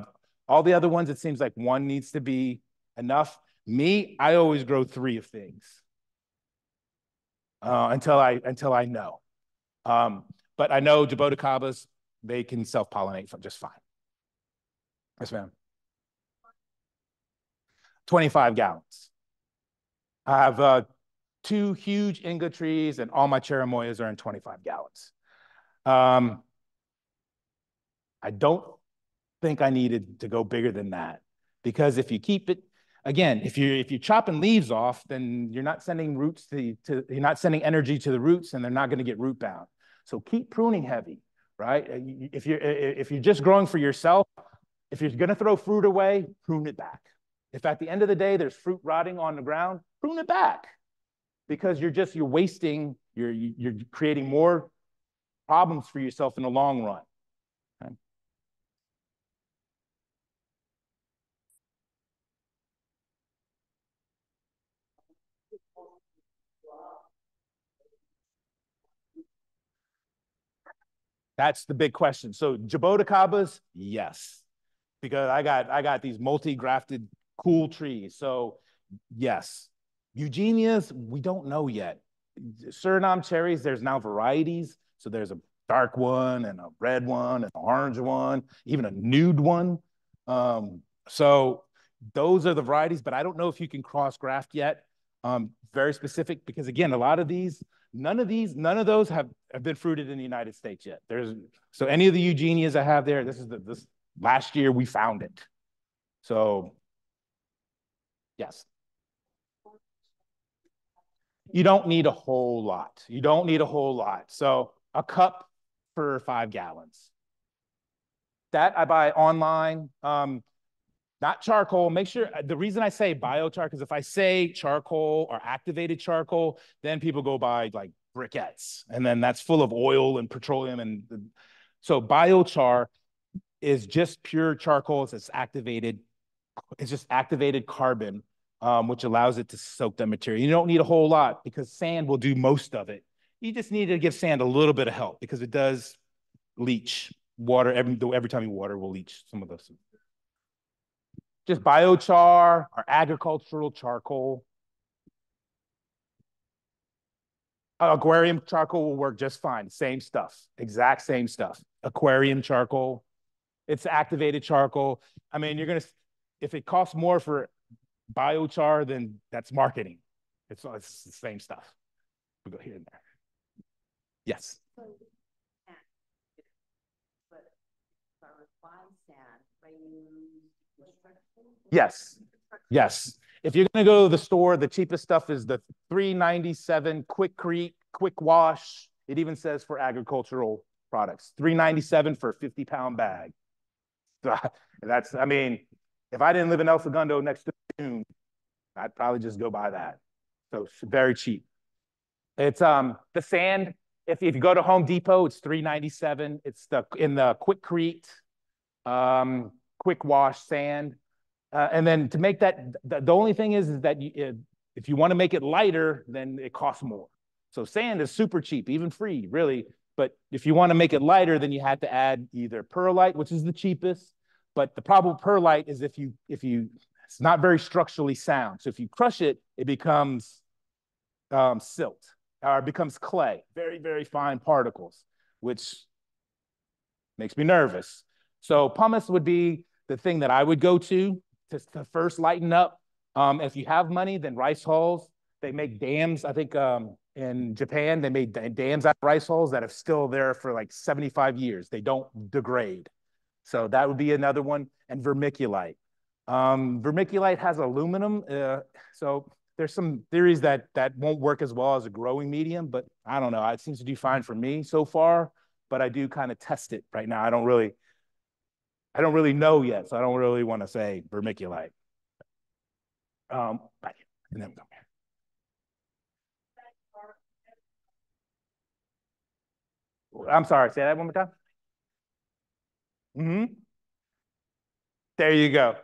all the other ones, it seems like one needs to be enough. Me, I always grow three of things. uh, until I until I know. Um, but I know Jaboticabas, they can self-pollinate just fine. Yes, ma'am. 25 gallons. I have uh, two huge Inga trees and all my cherimoyas are in 25 gallons. Um, I don't think I needed to go bigger than that because if you keep it, again, if you're if you're chopping leaves off, then you're not sending roots to, to you're not sending energy to the roots, and they're not going to get root bound. So keep pruning heavy, right? Uh, if you're if you're just growing for yourself, if you're going to throw fruit away, prune it back. If at the end of the day there's fruit rotting on the ground, prune it back, because you're just you're wasting, you're you're creating more problems for yourself in the long run. That's the big question. So Jaboticabas, yes, because I got I got these multi-grafted cool trees. So yes, Eugenias, we don't know yet. Suriname cherries, there's now varieties. So there's a dark one and a red one and an orange one, even a nude one. Um, so those are the varieties, but I don't know if you can cross graft yet. Um, very specific because again, a lot of these None of these, none of those have, have been fruited in the United States yet. There's so any of the Eugenias I have there, this is the this last year we found it. So yes. You don't need a whole lot. You don't need a whole lot. So a cup for five gallons. That I buy online. Um, not charcoal. Make sure the reason I say biochar because if I say charcoal or activated charcoal, then people go buy like briquettes, and then that's full of oil and petroleum. And so biochar is just pure charcoal. It's activated. It's just activated carbon, um, which allows it to soak that material. You don't need a whole lot because sand will do most of it. You just need to give sand a little bit of help because it does leach water every every time you water will leach some of those just biochar or agricultural charcoal. Aquarium charcoal will work just fine. Same stuff, exact same stuff. Aquarium charcoal, it's activated charcoal. I mean, you're gonna, if it costs more for biochar, then that's marketing. It's, it's the same stuff. We go here and there. Yes. Yes. Yes. If you're going to go to the store, the cheapest stuff is the 397 Quikrete, quick wash. It even says for agricultural products, 397 for a 50 pound bag. That's, I mean, if I didn't live in El Segundo next to June, I'd probably just go buy that. So very cheap. It's um the sand. If, if you go to Home Depot, it's 397. It's the in the Quikrete um, quick wash sand. Uh, and then to make that, the, the only thing is, is that you, it, if you want to make it lighter, then it costs more. So sand is super cheap, even free, really. But if you want to make it lighter, then you have to add either perlite, which is the cheapest. But the problem with perlite is if you if you it's not very structurally sound. So if you crush it, it becomes um, silt or it becomes clay, very very fine particles, which makes me nervous. So pumice would be the thing that I would go to to, to first lighten up. Um, if you have money, then rice hulls. They make dams. I think um, in Japan, they made dams out of rice hulls that are still there for like 75 years. They don't degrade. So that would be another one. And vermiculite. Um, vermiculite has aluminum. Uh, so there's some theories that that won't work as well as a growing medium, but I don't know. It seems to do fine for me so far, but I do kind of test it right now. I don't really I don't really know yet, so I don't really want to say vermiculite. Um, and then come here. I'm sorry, say that one more time. Mm-hmm. There you go.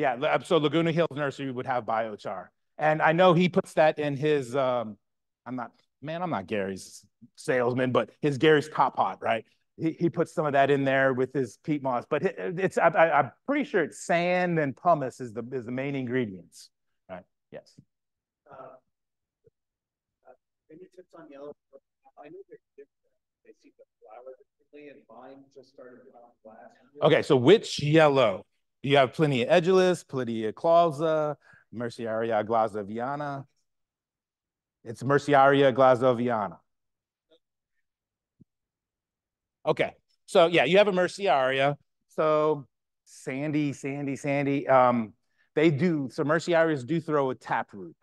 Yeah, so Laguna Hills Nursery would have biochar. And I know he puts that in his, um, I'm not, man, I'm not Gary's salesman, but his Gary's top hot, right? he, he puts some of that in there with his peat moss, but it, it's I, am pretty sure it's sand and pumice is the is the main ingredients. Right? Yes. Uh, Any tips on yellow? I know they're different. They seem to flower differently and mine just started last. year. Okay, so which yellow? You have edulous, plenty of clausa, Myrciaria glazioviana. It's Myrciaria glazioviana. Okay, so yeah, you have a Myrciaria. So sandy, sandy, sandy. Um, they do, so Myrciarias do throw a taproot.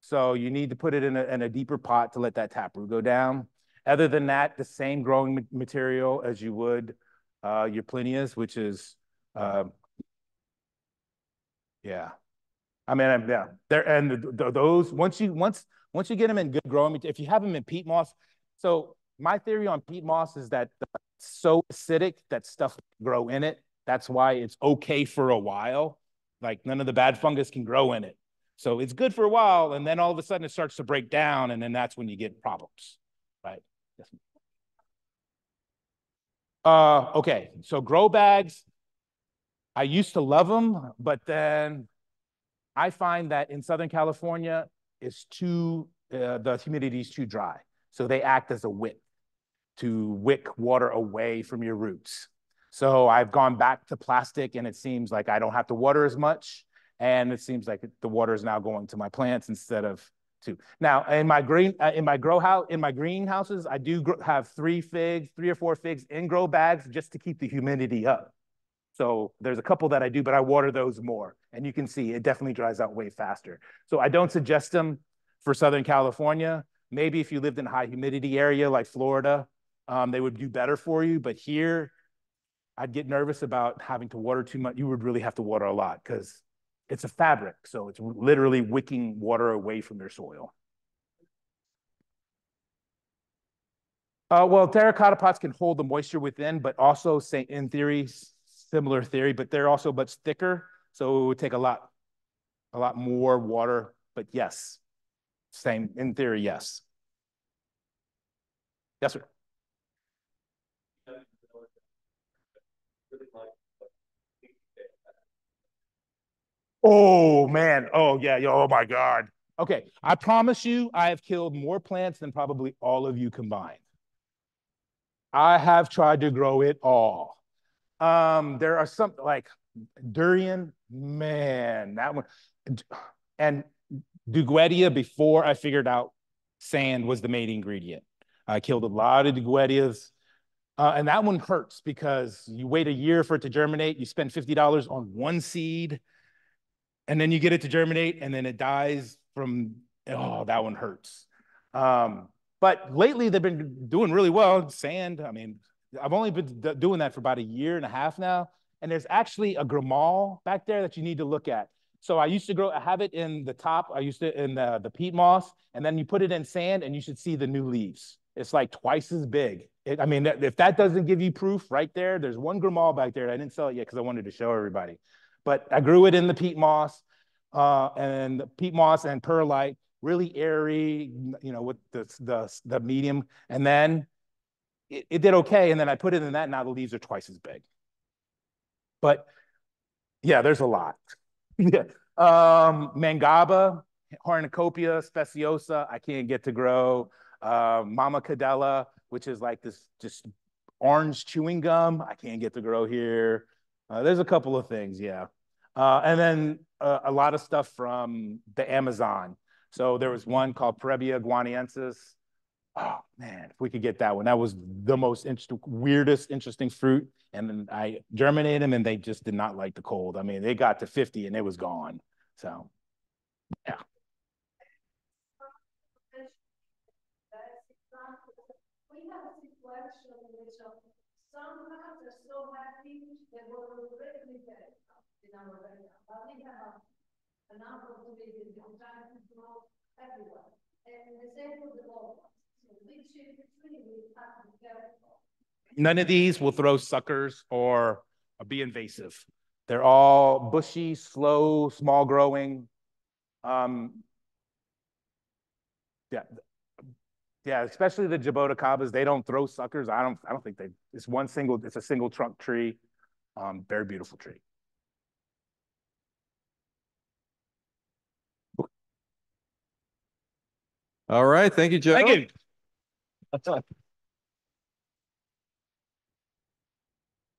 So you need to put it in a, in a deeper pot to let that taproot go down. Other than that, the same growing material as you would uh, your plinias, which is, uh, yeah. I mean, I'm- yeah, there and th- th- those once you once once you get them in good growing, if you have them in peat moss. So my theory on peat moss is that so acidic that stuff grow in it. That's why it's okay for a while. Like none of the bad fungus can grow in it. So it's good for a while, and then all of a sudden it starts to break down, and then that's when you get problems, right? Uh, okay, so grow bags. I used to love them, but then I find that in Southern California, it's too uh, the humidity is too dry, so they act as a wick to wick water away from your roots. So I've gone back to plastic, and it seems like I don't have to water as much, and it seems like the water is now going to my plants instead of to. Now in my green uh, in my grow house in my greenhouses, I do have three figs, three or four figs in grow bags just to keep the humidity up. So there's a couple that I do, but I water those more. And you can see it definitely dries out way faster. So I don't suggest them for Southern California. Maybe if you lived in a high humidity area like Florida, um, they would do better for you. But here, I'd get nervous about having to water too much. You would really have to water a lot because it's a fabric. So it's literally wicking water away from your soil. Uh, well, terracotta pots can hold the moisture within, but also say in theory, similar theory, but they're also much thicker. So it would take a lot, a lot more water. But yes, same in theory, yes. Yes, sir. Oh man. Oh yeah. Oh my God. Okay. I promise you, I have killed more plants than probably all of you combined. I have tried to grow it all. Um, there are some like durian, man, that one, and Duguetia before I figured out sand was the main ingredient. I killed a lot of Duguetias. Uh, and that one hurts because you wait a year for it to germinate. You spend $50 on one seed, and then you get it to germinate, and then it dies from, oh, that one hurts. Um, but lately, they've been doing really well. Sand, I mean, I've only been d- doing that for about a year and a half now. And there's actually a Grimal back there that you need to look at. So I used to grow, I have it in the top. I used to in the, the peat moss, and then you put it in sand, and you should see the new leaves. It's like twice as big. It, I mean, if that doesn't give you proof right there, there's one Grimal back there. I didn't sell it yet because I wanted to show everybody. But I grew it in the peat moss, uh, and the peat moss and perlite, really airy, you know, with the the, the medium. And then it, it did okay. And then I put it in that. Now the leaves are twice as big. But yeah, there's a lot. yeah. Um, Mangaba, Hancornia speciosa, I can't get to grow. Uh, Mama Cadela, which is like this just orange chewing gum, I can't get to grow here. Uh, there's a couple of things, yeah. Uh, and then uh, a lot of stuff from the Amazon. So there was one called Prebia guaniensis. Oh man, if we could get that one, that was the most interesting, weirdest, interesting fruit. And then I germinated them, and they just did not like the cold. I mean, they got to 50 and it was gone. So, yeah. To grow everywhere. And the same with the old ones. So which is really we have to be careful. None of these will throw suckers or be invasive. They're all bushy, slow, small growing. Um, yeah, yeah, especially the jaboticabas. They don't throw suckers. I don't. I don't think they. It's one single. It's a single trunk tree. Um, very beautiful tree. All right, thank you, Joe. Thank you. That's all.